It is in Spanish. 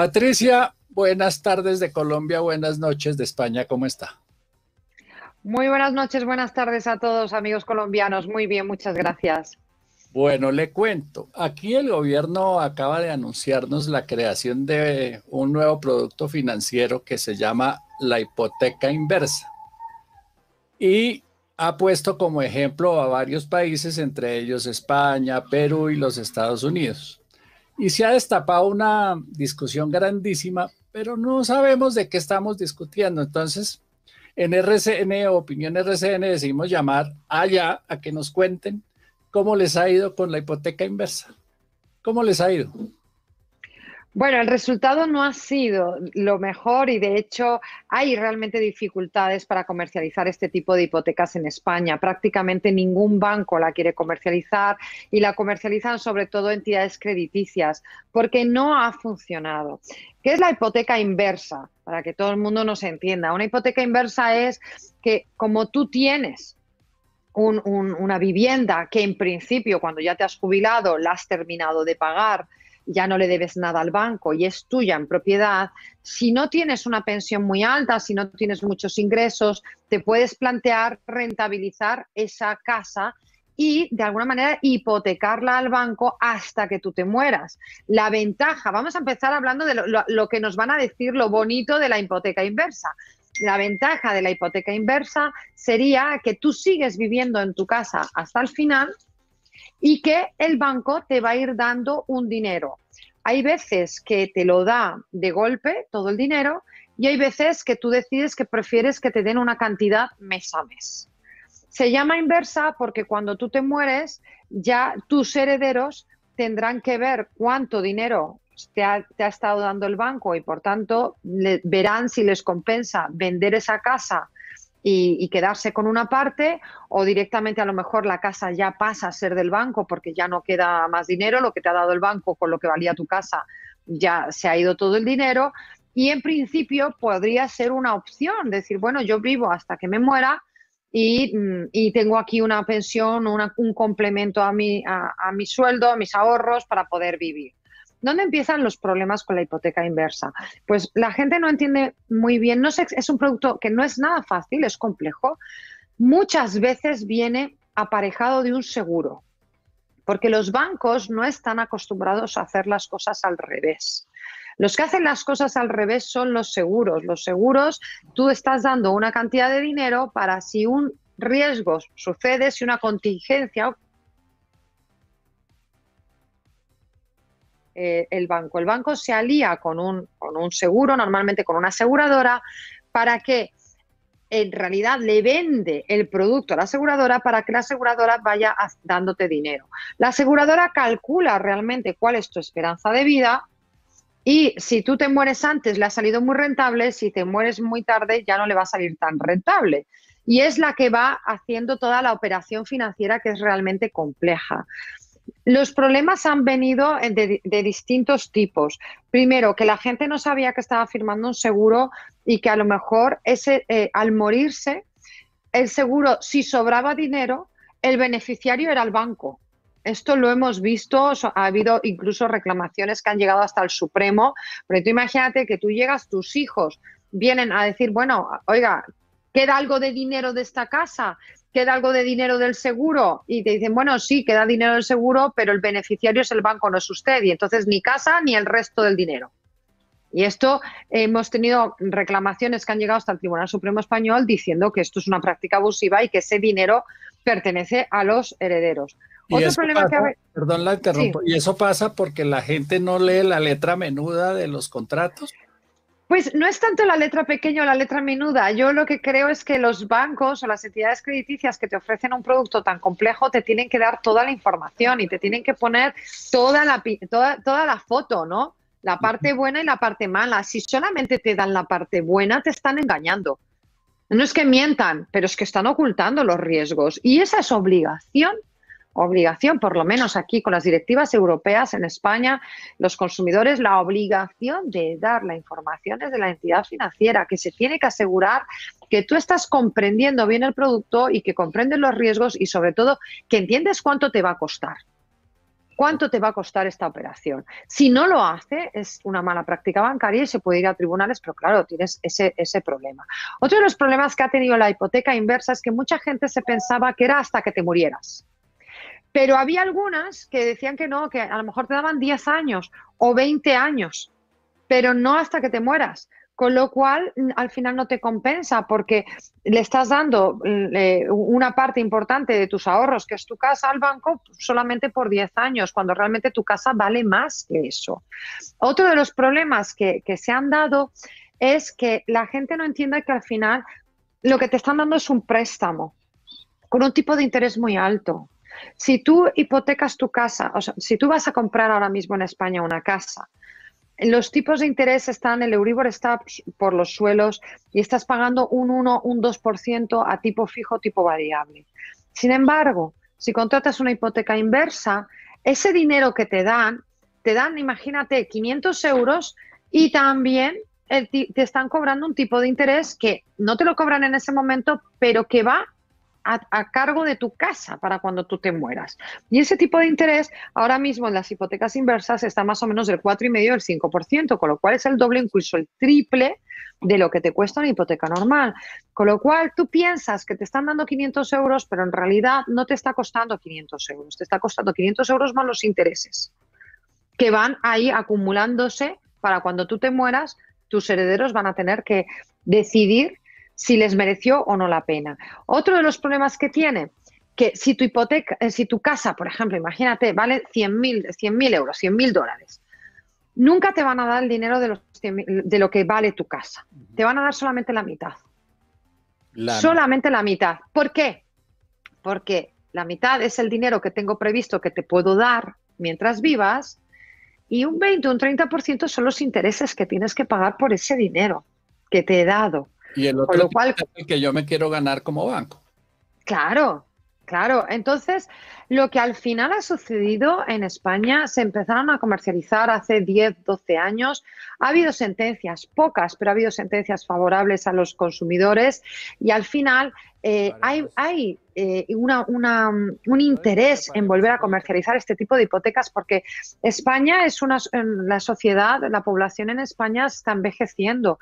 Patricia, buenas tardes de Colombia, buenas noches de España, ¿cómo está? Muy buenas noches, buenas tardes a todos amigos colombianos. Muy bien, muchas gracias. Bueno, le cuento. Aquí el gobierno acaba de anunciarnos la creación de un nuevo producto financiero que se llama la hipoteca inversa. Y ha puesto como ejemplo a varios países, entre ellos España, Perú y los Estados Unidos. Y se ha destapado una discusión grandísima, pero no sabemos de qué estamos discutiendo. Entonces, en RCN, Opinión RCN, decimos llamar allá a que nos cuenten cómo les ha ido con la hipoteca inversa. ¿Cómo les ha ido? Bueno, el resultado no ha sido lo mejor y de hecho hay realmente dificultades para comercializar este tipo de hipotecas en España. Prácticamente ningún banco la quiere comercializar y la comercializan sobre todo entidades crediticias porque no ha funcionado. ¿Qué es la hipoteca inversa? Para que todo el mundo nos entienda. Una hipoteca inversa es que como tú tienes una vivienda que en principio cuando ya te has jubilado la has terminado de pagar, ya no le debes nada al banco y es tuya en propiedad, si no tienes una pensión muy alta, si no tienes muchos ingresos, te puedes plantear rentabilizar esa casa y de alguna manera hipotecarla al banco hasta que tú te mueras. La ventaja, vamos a empezar hablando de lo, que nos van a decir lo bonito de la hipoteca inversa. La ventaja de la hipoteca inversa sería que tú sigues viviendo en tu casa hasta el final y que el banco te va a ir dando un dinero. Hay veces que te lo da de golpe todo el dinero y hay veces que tú decides que prefieres que te den una cantidad mes a mes. Se llama inversa porque cuando tú te mueres, ya tus herederos tendrán que ver cuánto dinero te ha, estado dando el banco y por tanto verán si les compensa vender esa casa y, quedarse con una parte o directamente a lo mejor la casa ya pasa a ser del banco porque ya no queda más dinero, lo que te ha dado el banco con lo que valía tu casa ya se ha ido todo el dinero y en principio podría ser una opción, decir, bueno, yo vivo hasta que me muera y, mm, tengo aquí una pensión, un complemento a mi, a mi sueldo, a mis ahorros para poder vivir. ¿Dónde empiezan los problemas con la hipoteca inversa? Pues la gente no entiende muy bien, no es un producto que no es nada fácil, es complejo. Muchas veces viene aparejado de un seguro, porque los bancos no están acostumbrados a hacer las cosas al revés. Los que hacen las cosas al revés son los seguros. Los seguros, tú estás dando una cantidad de dinero para si un riesgo sucede, si una contingencia Eh, el banco. El banco se alía con un, con un seguro, normalmente con una aseguradora, para que en realidad le vende el producto a la aseguradora para que la aseguradora vaya dándote dinero. La aseguradora calcula realmente cuál es tu esperanza de vida y si tú te mueres antes le ha salido muy rentable, si te mueres muy tarde ya no le va a salir tan rentable. Y es la que va haciendo toda la operación financiera que es realmente compleja. Los problemas han venido de, distintos tipos. Primero, que la gente no sabía que estaba firmando un seguro y que a lo mejor ese, eh, al morirse, el seguro, si sobraba dinero, el beneficiario era el banco. Esto lo hemos visto, ha habido incluso reclamaciones que han llegado hasta el Supremo, pero tú imagínate que tú llegas, tus hijos vienen a decir, bueno, oiga, queda algo de dinero de esta casa queda algo de dinero del seguro y te dicen, bueno, sí, queda dinero del seguro, pero el beneficiario es el banco, no es usted, y entonces ni casa ni el resto del dinero. Y esto hemos tenido reclamaciones que han llegado hasta el Tribunal Supremo Español diciendo que esto es una práctica abusiva y que ese dinero pertenece a los herederos. Otro problema que Perdón, la interrumpo. ¿Y eso pasa porque la gente no lee la letra menuda de los contratos? Pues no es tanto la letra pequeña o la letra menuda. Yo lo que creo es que los bancos o las entidades crediticias que te ofrecen un producto tan complejo te tienen que dar toda la información y te tienen que poner toda la, toda, toda la foto, ¿no? La parte buena y la parte mala. Si solamente te dan la parte buena, te están engañando. No es que mientan, pero es que están ocultando los riesgos. Y esa es obligación obligación, por lo menos aquí con las directivas europeas en España, los consumidores la obligación de dar la información de la entidad financiera, que se tiene que asegurar que tú estás comprendiendo bien el producto y que comprendes los riesgos y sobre todo que entiendes cuánto te va a costar. ¿Cuánto te va a costar esta operación? Si no lo hace, es una mala práctica bancaria y se puede ir a tribunales, pero claro, tienes ese, ese problema. Otro de los problemas que ha tenido la hipoteca inversa es que mucha gente se pensaba que era hasta que te murieras. Pero había algunas que decían que no, que a lo mejor te daban 10 años o 20 años, pero no hasta que te mueras con lo cual mm, al final no te compensa porque le estás dando mm, eh, una parte importante de tus ahorros, que es tu casa, al banco solamente por 10 años, cuando realmente tu casa vale más que eso. Otro de los problemas que, que se han dado es que la gente no entienda que al final lo que te están dando es un préstamo con un tipo de interés muy alto. Si tú hipotecas tu casa, o sea, si tú vas a comprar ahora mismo en España una casa, los tipos de interés están, el Euribor está por los suelos y estás pagando un 1, un 2% a tipo fijo, tipo variable. Sin embargo, si contratas una hipoteca inversa, ese dinero que te dan, te dan, imagínate, 500 euros y también te están cobrando un tipo de interés que no te lo cobran en ese momento, pero que va a, cargo de tu casa para cuando tú te mueras. Y ese tipo de interés ahora mismo en las hipotecas inversas está más o menos del 4,5 al 5%, con lo cual es el doble, incluso el triple de lo que te cuesta una hipoteca normal. Con lo cual tú piensas que te están dando 500 euros, pero en realidad no te está costando 500 euros, te está costando 500 euros más los intereses que van ahí acumulándose para cuando tú te mueras, tus herederos van a tener que decidir si les mereció o no la pena. Otro de los problemas que tiene, que si tu hipoteca, eh, si tu casa, por ejemplo, imagínate, vale 100.000 mil euros, 100.000 dólares, nunca te van a dar el dinero de, los de lo que vale tu casa. Te van a dar solamente la mitad. Solamente la mitad. ¿Por qué? Porque la mitad es el dinero que tengo previsto que te puedo dar mientras vivas y un 20, un 30% son los intereses que tienes que pagar por ese dinero que te he dado. Y el otro cual, que yo me quiero ganar como banco. Claro, claro. Entonces, lo que al final ha sucedido en España, se empezaron a comercializar hace 10, 12 años. Ha habido sentencias, pocas, pero ha habido sentencias favorables a los consumidores y al final eh, hay, hay eh, una, un interés en volver a comercializar este tipo de hipotecas porque España es una, la sociedad, la población en España está envejeciendo.